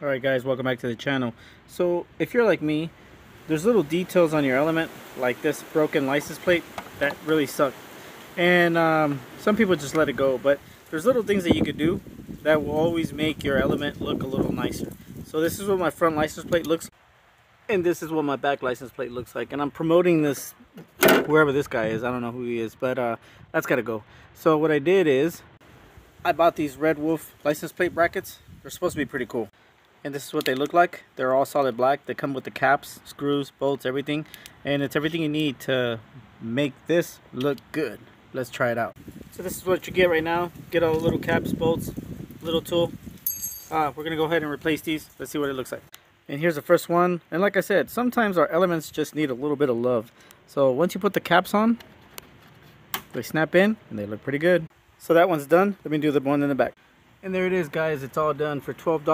Alright guys, welcome back to the channel. So if you're like me, there's little details on your element, like this broken license plate, that really suck. And um, some people just let it go, but there's little things that you could do that will always make your element look a little nicer. So this is what my front license plate looks like, and this is what my back license plate looks like. And I'm promoting this wherever this guy is. I don't know who he is, but uh, that's gotta go. So what I did is I bought these Red Wolf license plate brackets. They're supposed to be pretty cool and this is what they look like. They're all solid black. They come with the caps screws bolts everything. And it's everything you need to make this look good. Let's try it out. So this is what you get right now. Get all the little caps bolts little tool. Uh, we're gonna go ahead and replace these. Let's see what it looks like. And here's the first one. And like I said sometimes our elements just need a little bit of love. So once you put the caps on they snap in and they look pretty good. So that one's done. Let me do the one in the back. And there it is guys. It's all done for $12